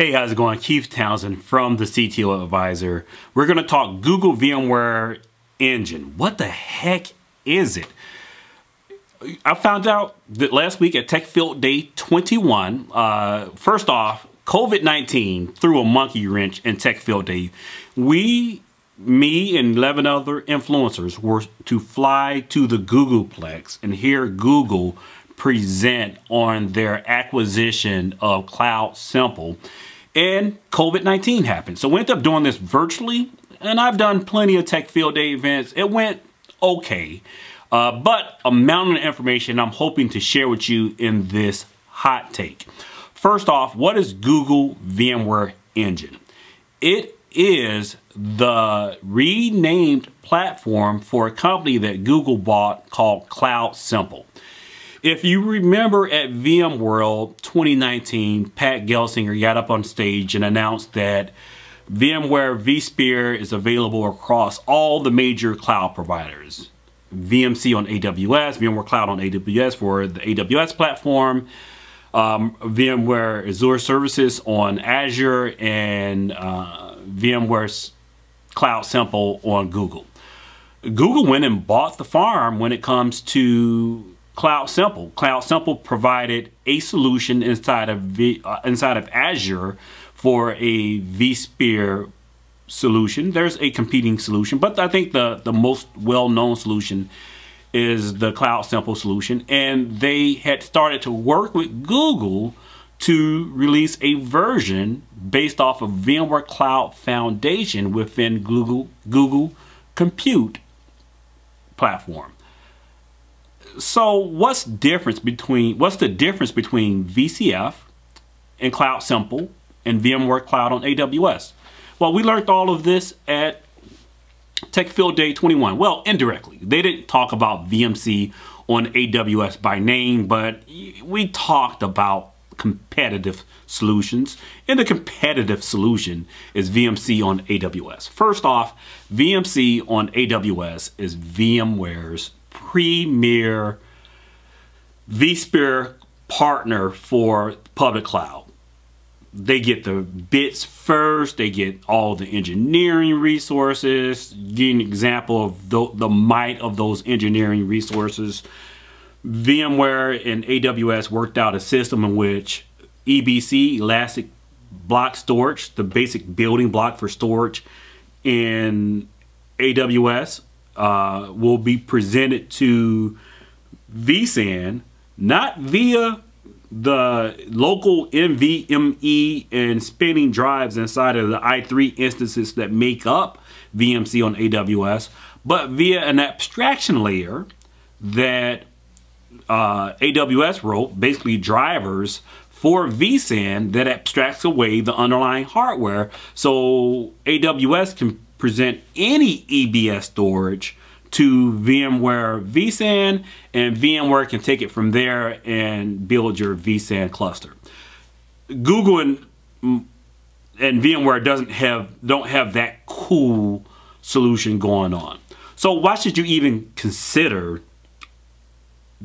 Hey, how's it going? Keith Townsend from the CTO Advisor. We're going to talk Google VMware Engine. What the heck is it? I found out that last week at TechField Day 21, uh, first off, COVID-19 threw a monkey wrench in TechField Day. We, me and 11 other influencers were to fly to the Googleplex and hear Google present on their acquisition of Cloud Simple and COVID-19 happened. So we ended up doing this virtually, and I've done plenty of Tech Field Day events. It went okay, uh, but a mountain of information I'm hoping to share with you in this hot take. First off, what is Google VMware Engine? It is the renamed platform for a company that Google bought called Cloud Simple. If you remember at VMworld 2019, Pat Gelsinger got up on stage and announced that VMware vSphere is available across all the major cloud providers. VMC on AWS, VMware Cloud on AWS for the AWS platform, um, VMware Azure Services on Azure, and uh, VMware Cloud Simple on Google. Google went and bought the farm when it comes to Cloud Simple. Cloud Simple provided a solution inside of v, uh, inside of Azure for a vSphere solution. There's a competing solution, but I think the the most well-known solution is the Cloud Simple solution, and they had started to work with Google to release a version based off of VMware Cloud Foundation within Google Google Compute platform so what's difference between what's the difference between VCF and Cloud Simple and VMware Cloud on AWS? Well, we learned all of this at TechField Day 21. Well, indirectly. They didn't talk about VMC on AWS by name, but we talked about competitive solutions. And the competitive solution is VMC on AWS. First off, VMC on AWS is VMware's premier vSphere partner for public cloud. They get the bits first, they get all the engineering resources. get an example of the, the might of those engineering resources. VMware and AWS worked out a system in which EBS, Elastic Block Storage, the basic building block for storage in AWS, uh, will be presented to vSAN, not via the local NVMe and spinning drives inside of the i3 instances that make up VMC on AWS, but via an abstraction layer that uh, AWS wrote, basically drivers for vSAN that abstracts away the underlying hardware. So AWS can present any EBS storage to VMware vSAN and VMware can take it from there and build your vSAN cluster. Google and, mm, and VMware doesn't have don't have that cool solution going on. So why should you even consider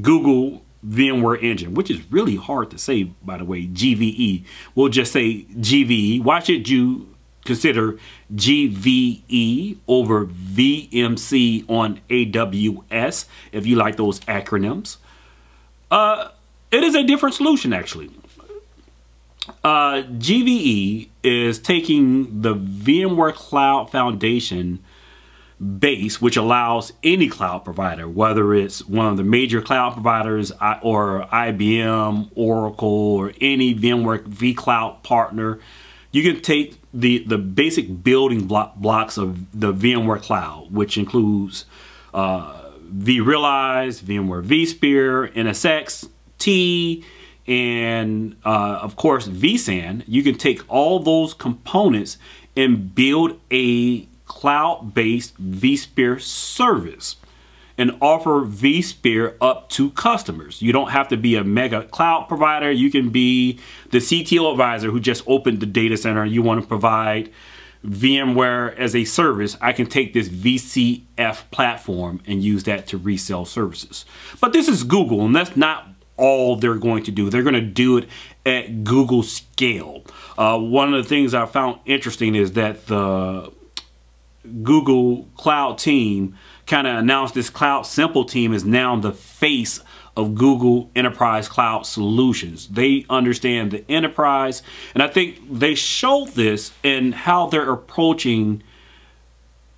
Google VMware Engine, which is really hard to say, by the way, GVE. We'll just say GVE. Why should you consider GVE over VMC on AWS, if you like those acronyms. Uh, it is a different solution, actually. Uh, GVE is taking the VMware Cloud Foundation base, which allows any cloud provider, whether it's one of the major cloud providers or IBM, Oracle, or any VMware vCloud partner, you can take the, the basic building block blocks of the VMware Cloud, which includes uh, vRealize, VMware vSphere, NSX, T, and uh, of course vSAN. You can take all those components and build a cloud-based vSphere service and offer vSphere up to customers. You don't have to be a mega cloud provider. You can be the CTO advisor who just opened the data center. You want to provide VMware as a service. I can take this VCF platform and use that to resell services. But this is Google and that's not all they're going to do. They're going to do it at Google scale. Uh, one of the things I found interesting is that the Google Cloud team kind of announced this Cloud Simple team is now the face of Google Enterprise Cloud Solutions. They understand the enterprise, and I think they showed this in how they're approaching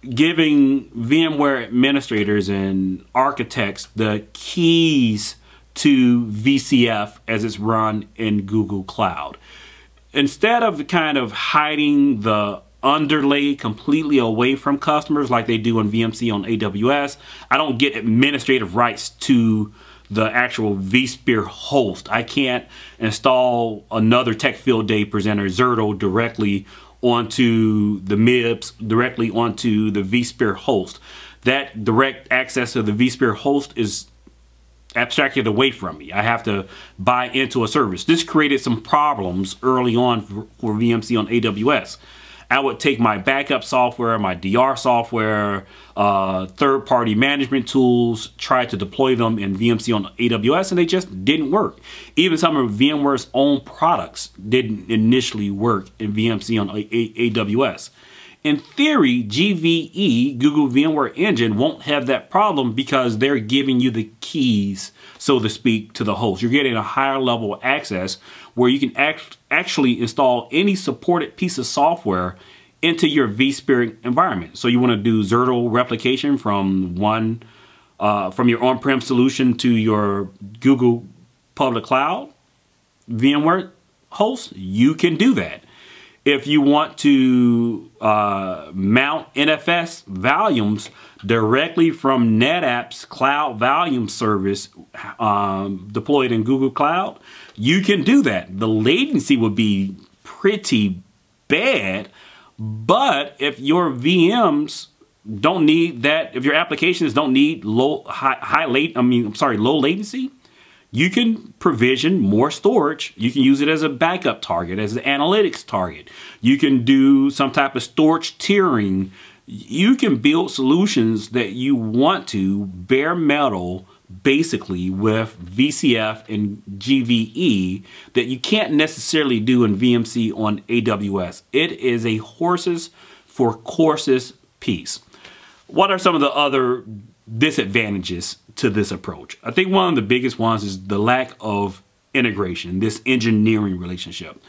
giving VMware administrators and architects the keys to VCF as it's run in Google Cloud. Instead of kind of hiding the underlay completely away from customers like they do in VMC on AWS, I don't get administrative rights to the actual vSphere host. I can't install another Tech Field Day presenter Zerto directly onto the MIPS, directly onto the vSphere host. That direct access to the vSphere host is abstracted away from me. I have to buy into a service. This created some problems early on for, for VMC on AWS. I would take my backup software, my DR software, uh, third-party management tools, try to deploy them in VMC on AWS, and they just didn't work. Even some of VMware's own products didn't initially work in VMC on AWS. In theory, GVE, Google VMware Engine, won't have that problem because they're giving you the keys, so to speak, to the host. You're getting a higher level of access where you can act actually install any supported piece of software into your vSphere environment. So you want to do Zerto replication from one, uh, from your on-prem solution to your Google public cloud VMware host, you can do that. If you want to uh, mount NFS volumes directly from NetApp's Cloud Volume Service um, deployed in Google Cloud, you can do that. The latency would be pretty bad, but if your VMs don't need that, if your applications don't need low, high, high late, I mean, I'm sorry, low latency, you can provision more storage. You can use it as a backup target, as an analytics target. You can do some type of storage tiering. You can build solutions that you want to bare metal basically with VCF and GVE that you can't necessarily do in VMC on AWS. It is a horses for courses piece. What are some of the other disadvantages to this approach. I think one of the biggest ones is the lack of integration, this engineering relationship.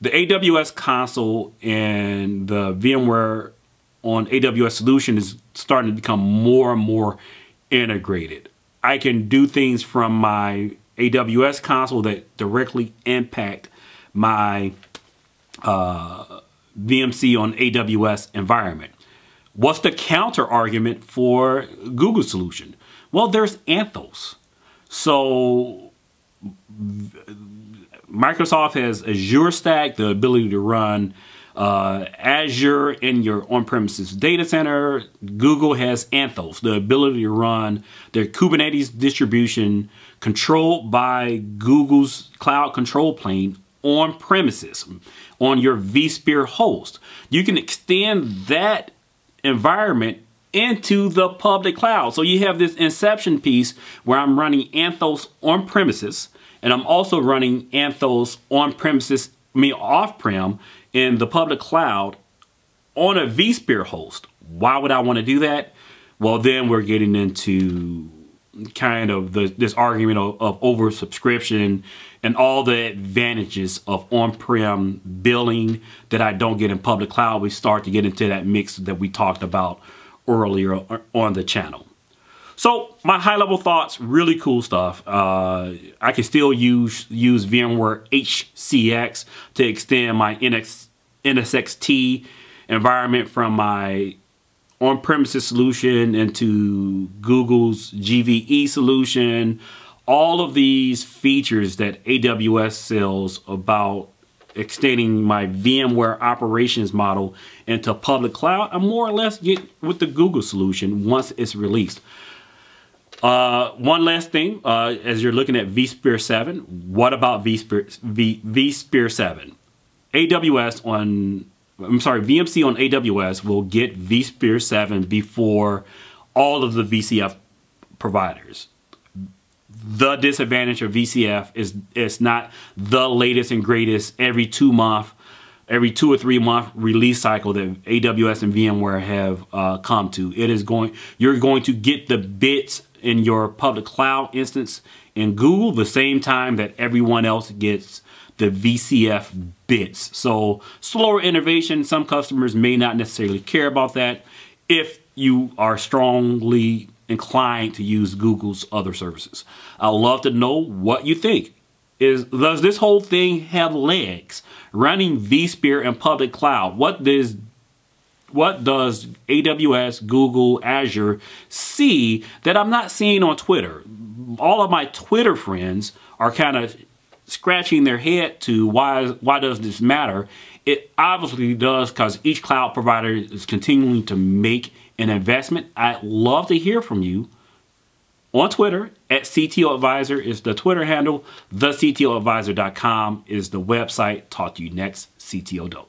The AWS console and the VMware on AWS solution is starting to become more and more integrated. I can do things from my AWS console that directly impact my uh, VMC on AWS environment. What's the counter argument for Google solution? Well, there's Anthos. So Microsoft has Azure Stack, the ability to run uh, Azure in your on-premises data center. Google has Anthos, the ability to run their Kubernetes distribution controlled by Google's cloud control plane on premises on your vSphere host. You can extend that environment into the public cloud. So you have this inception piece where I'm running Anthos on premises and I'm also running Anthos on premises, I mean off-prem in the public cloud on a vSphere host. Why would I want to do that? Well, then we're getting into kind of the, this argument of, of oversubscription and all the advantages of on-prem billing that I don't get in public cloud. We start to get into that mix that we talked about earlier on the channel. So my high level thoughts, really cool stuff. Uh, I can still use use VMware HCX to extend my NX, NSXT environment from my on-premises solution into Google's GVE solution. All of these features that AWS sells about extending my VMware operations model into public cloud, I'm more or less get with the Google solution once it's released. Uh, one last thing, uh, as you're looking at vSphere 7, what about vSphere, v, vSphere 7? AWS on, I'm sorry, VMC on AWS will get vSphere 7 before all of the VCF providers. The disadvantage of VCF is it's not the latest and greatest every two month, every two or three month release cycle that AWS and VMware have uh, come to. It is going, you're going to get the bits in your public cloud instance in Google the same time that everyone else gets the VCF bits. So slower innovation, some customers may not necessarily care about that if you are strongly inclined to use Google's other services. I'd love to know what you think. Is Does this whole thing have legs? Running vSphere in public cloud, what does what does AWS, Google, Azure see that I'm not seeing on Twitter? All of my Twitter friends are kind of scratching their head to why why does this matter? It obviously does because each cloud provider is continuing to make an investment. I'd love to hear from you on Twitter at CTO Advisor is the Twitter handle. TheCTOadvisor.com is the website. Talk to you next. CTO Dose.